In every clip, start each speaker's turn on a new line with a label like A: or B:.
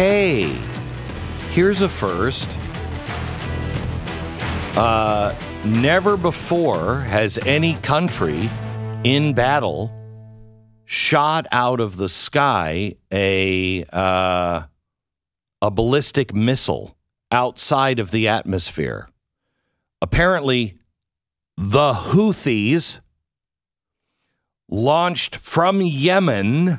A: hey, here's a first. Uh, never before has any country in battle shot out of the sky a uh, a ballistic missile outside of the atmosphere. Apparently, the Houthis launched from Yemen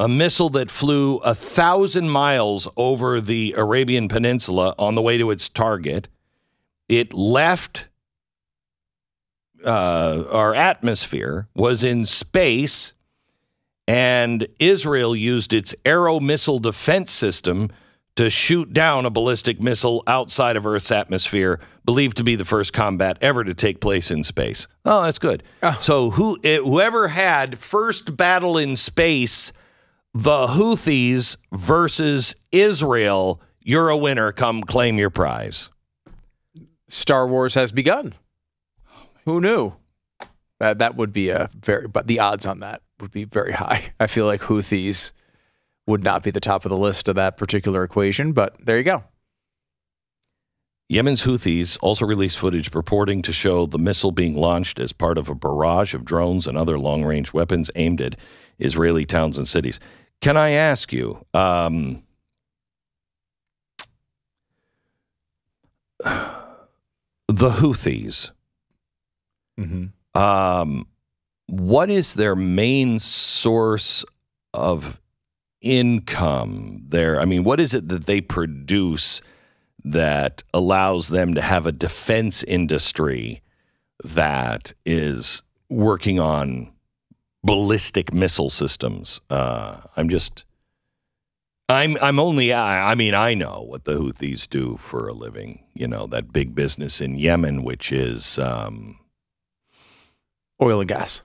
A: a missile that flew a thousand miles over the Arabian Peninsula on the way to its target. It left uh, our atmosphere, was in space, and Israel used its Arrow missile defense system to shoot down a ballistic missile outside of Earth's atmosphere, believed to be the first combat ever to take place in space. Oh, that's good. So who it, whoever had first battle in space, the Houthis versus Israel, you're a winner. Come claim your prize.
B: Star Wars has begun. Who knew? That that would be a very, but the odds on that would be very high. I feel like Houthis would not be the top of the list of that particular equation, but there you go.
A: Yemen's Houthis also released footage purporting to show the missile being launched as part of a barrage of drones and other long range weapons aimed at Israeli towns and cities. Can I ask you, um, the Houthis, um, what is their main source of income there? I mean, what is it that they produce that allows them to have a defense industry that is working on ballistic missile systems? Uh, I'm just. I'm I'm only I, I mean I know what the Houthis do for a living. You know that big business in Yemen, which is um,
B: Oil and gas.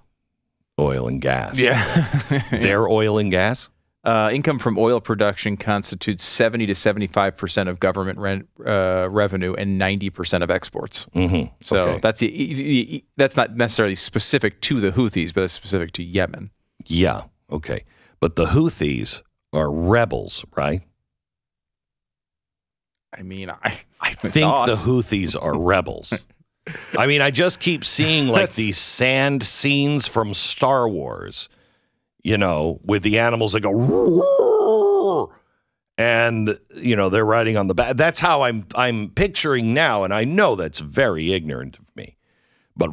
A: oil and gas.
B: Yeah.
A: their oil and gas.
B: Uh, income from oil production constitutes 70 to 75% of government rent, uh, revenue and 90% of exports.
A: Mm-hmm.
B: So
A: Okay.
B: that's that's not necessarily specific to the Houthis, but it's specific to Yemen.
A: Yeah. Okay. But the Houthis are rebels, right?
B: I mean, I
A: I think the Houthis are rebels. I mean, I just keep seeing like these sand scenes from Star Wars, you know, with the animals that go, and you know they're riding on the back. That's how I'm I'm picturing now, and I know that's very ignorant of me, but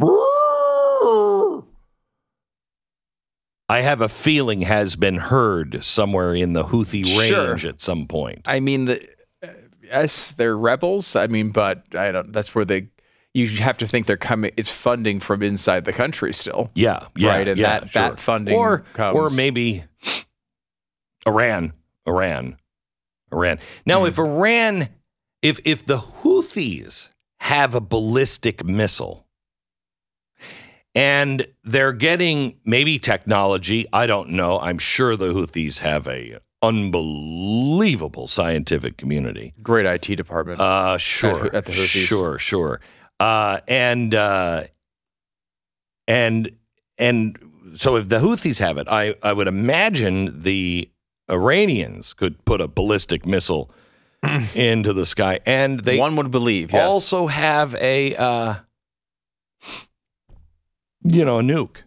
A: I have a feeling has been heard somewhere in the Houthi
B: Sure.
A: range at some point.
B: I mean, the uh, yes, they're rebels. I mean, but I don't. That's where they. You have to think they're coming. It's funding from inside the country still.
A: Yeah, yeah,
B: Right, and
A: yeah,
B: that-
A: sure.
B: that funding
A: or
B: comes-
A: or maybe Iran, Iran, Iran. Now,
B: Hmm.
A: if Iran, if if the Houthis have a ballistic missile and they're getting maybe technology, I don't know. I'm sure the Houthis have a unbelievable scientific community.
B: Great IT department.
A: Uh, sure,
B: at the Houthis.
A: sure, sure. Uh, and uh, and and so if the Houthis have it, I I would imagine the Iranians could put a ballistic missile into the sky, and they
B: One would believe. Yes.
A: also have a uh, you know a nuke.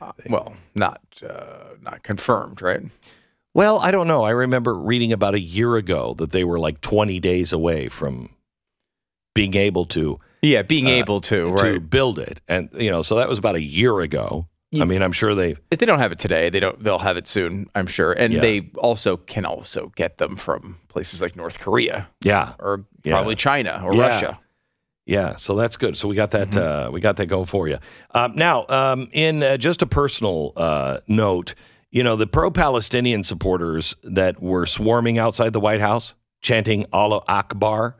B: Uh, well, not uh, not confirmed, right?
A: Well, I don't know. I remember reading about a year ago that they were like 20 days away from being able to
B: Yeah, being
A: Uh,
B: able to,
A: to
B: right?
A: build it, and you know, so that was about a year ago. I mean, I'm sure they.
B: If they don't have it today, they don't. They'll have it soon, I'm sure. And
A: Yeah.
B: they also can also get them from places like North Korea
A: Yeah,
B: or
A: Yeah.
B: probably China or
A: Yeah.
B: Russia.
A: yeah. So that's good. So we got that.
B: Mm-hmm.
A: Uh, we got that going for you. Um, now, um, in uh, just a personal uh, note, you know, the pro-Palestinian supporters that were swarming outside the White House, chanting "Allah Akbar,"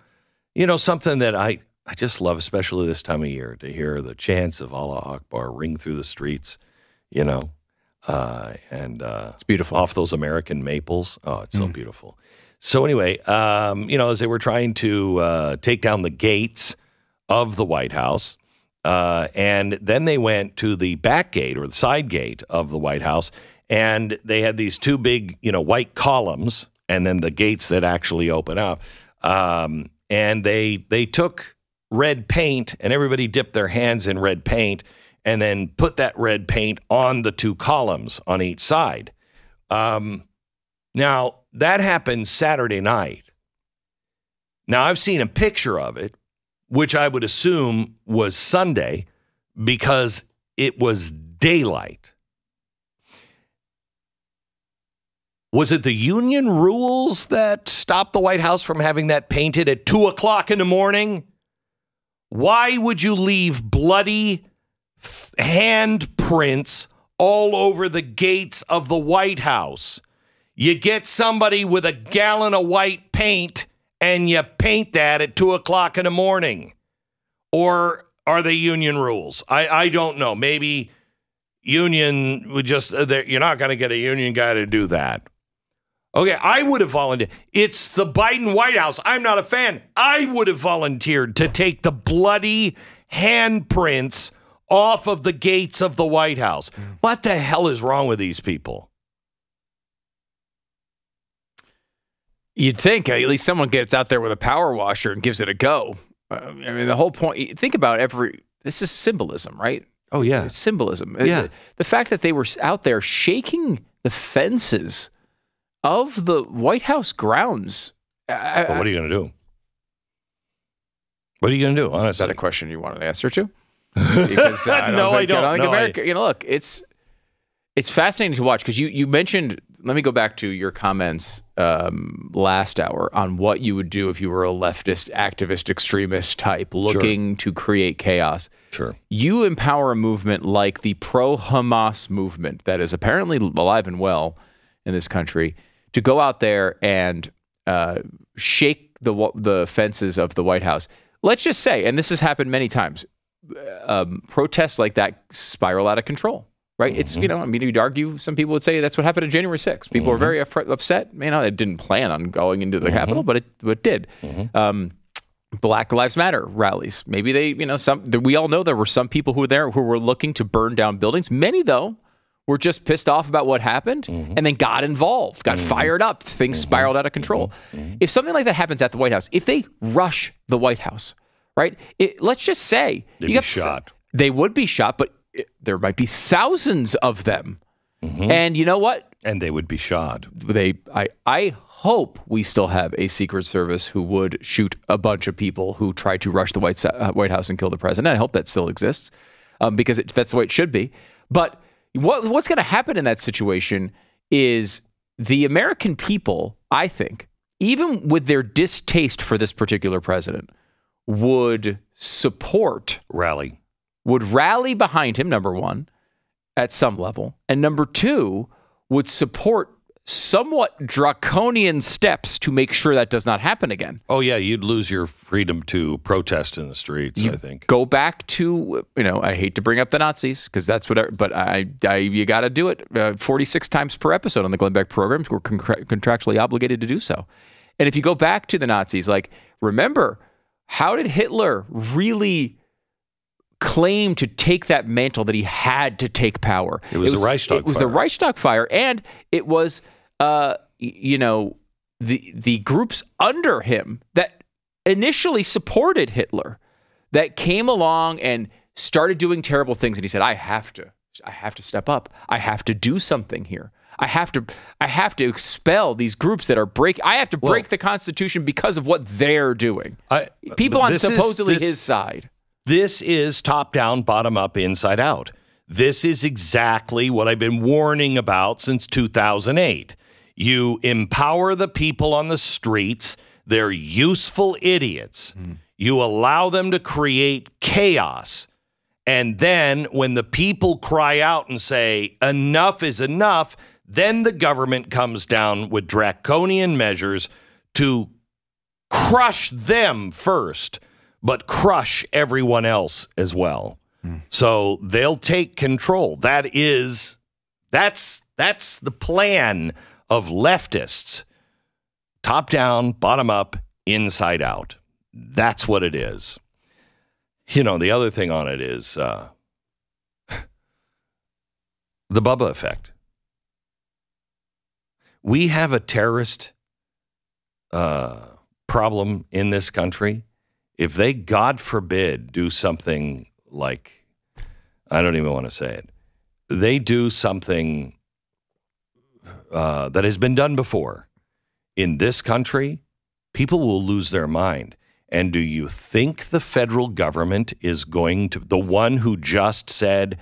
A: you know, something that I I just love, especially this time of year, to hear the chants of Allah Akbar ring through the streets. You know, uh, and uh,
B: It's beautiful.
A: off those American maples. Oh, it's so beautiful. So anyway, um, you know, as they were trying to uh, take down the gates of the White House, uh, and then they went to the back gate or the side gate of the White House, and they had these two big, you know, white columns and then the gates that actually open up. Um, and they they took red paint, and everybody dipped their hands in red paint, and then put that red paint on the two columns on each side. Um, now that happened Saturday night. Now I've seen a picture of it, which I would assume was Sunday because it was daylight. Was it the union rules that stopped the White House from having that painted at two o'clock in the morning? Why would you leave bloody handprints all over the gates of the White House? You get somebody with a gallon of white paint and you paint that at two o'clock in the morning. Or are they union rules? I, I don't know. Maybe union would just, uh, you're not going to get a union guy to do that. Okay, I would have volunteered. It's the Biden White House. I'm not a fan. I would have volunteered to take the bloody handprints off of the gates of the White House. What the hell is wrong with these people?
B: You'd think at least someone gets out there with a power washer and gives it a go. Uh, I mean, the whole point. Think about every. This is symbolism, right?
A: Oh yeah,
B: it's symbolism.
A: Yeah.
B: The, the fact that they were out there shaking the fences of the White House grounds.
A: I, well, what are you going to do? What are you going to do? Honestly,
B: is that a question you want an answer to? Because I
A: no,
B: think,
A: I don't.
B: I think
A: no,
B: America.
A: I...
B: You know, look, it's it's fascinating to watch because you you mentioned. Let me go back to your comments um, last hour on what you would do if you were a leftist, activist, extremist type looking sure. to create chaos.
A: Sure.
B: You empower a movement like the pro Hamas movement that is apparently alive and well in this country to go out there and uh, shake the the fences of the White House. Let's just say, and this has happened many times, um, protests like that spiral out of control. Right? Mm-hmm. It's you know, I mean, you'd argue some people would say that's what happened on January 6th. People mm-hmm. were very upset. You know, they didn't plan on going into the mm-hmm. Capitol, but it, but it did.
A: Mm-hmm.
B: Um, Black Lives Matter rallies. Maybe they, you know, some. We all know there were some people who were there who were looking to burn down buildings. Many, though, were just pissed off about what happened mm-hmm. and then got involved, got mm-hmm. fired up, things mm-hmm. spiraled out of control.
A: Mm-hmm. Mm-hmm.
B: If something like that happens at the White House, if they rush the White House, right? It, let's just say
A: they'd be shot.
B: They would be shot, but it, there might be thousands of them.
A: Mm-hmm.
B: And you know what?
A: And they would be shot.
B: They, I, I hope we still have a Secret Service who would shoot a bunch of people who tried to rush the White, uh, White House and kill the president. I hope that still exists um, because it, that's the way it should be. But what, what's going to happen in that situation is the American people, I think, even with their distaste for this particular president, would support,
A: rally,
B: would rally behind him, number one, at some level. And number two, would support somewhat draconian steps to make sure that does not happen again.
A: Oh yeah, you'd lose your freedom to protest in the streets.
B: You
A: I think.
B: Go back to you know I hate to bring up the Nazis because that's what, I, but I, I you got to do it uh, 46 times per episode on the Glenn Beck programs. We're contra- contractually obligated to do so. And if you go back to the Nazis, like remember how did Hitler really? Claim to take that mantle that he had to take power.
A: It was, it was the Reichstag.
B: It was
A: fire.
B: the Reichstag fire, and it was uh, you know, the the groups under him that initially supported Hitler that came along and started doing terrible things and he said I have to I have to step up. I have to do something here. I have to I have to expel these groups that are break I have to break well, the constitution because of what they're doing.
A: I,
B: People on supposedly
A: is, this,
B: his side.
A: This is top down, bottom up, inside out. This is exactly what I've been warning about since 2008. You empower the people on the streets. They're useful idiots. Mm. You allow them to create chaos. And then when the people cry out and say, enough is enough, then the government comes down with draconian measures to crush them first, but crush everyone else as well. Mm. So they'll take control. That is that's that's the plan of leftists top down, bottom up, inside out. That's what it is. You know, the other thing on it is uh, the Bubba effect. We have a terrorist uh, problem in this country, if they, God forbid, do something like, I don't even want to say it, they do something uh, that has been done before in this country, people will lose their mind. And do you think the federal government is going to, the one who just said,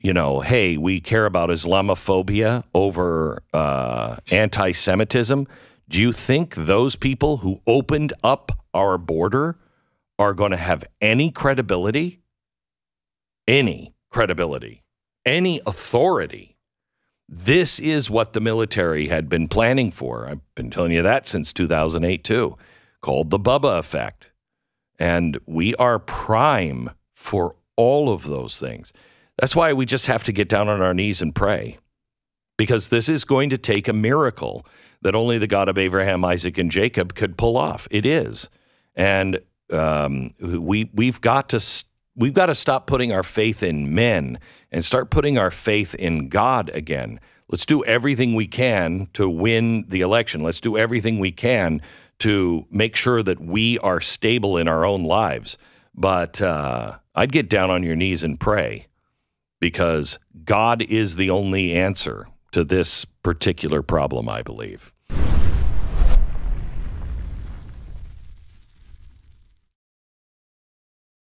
A: you know, hey, we care about Islamophobia over uh, anti Semitism? Do you think those people who opened up our border are going to have any credibility? Any credibility? Any authority? This is what the military had been planning for. I've been telling you that since 2008, too, called the Bubba effect. And we are prime for all of those things. That's why we just have to get down on our knees and pray because this is going to take a miracle that only the God of Abraham, Isaac, and Jacob could pull off. It is. And um, we, we've got to we've got to stop putting our faith in men and start putting our faith in God again. Let's do everything we can to win the election. Let's do everything we can to make sure that we are stable in our own lives. But uh, I'd get down on your knees and pray because God is the only answer to this particular problem, I believe.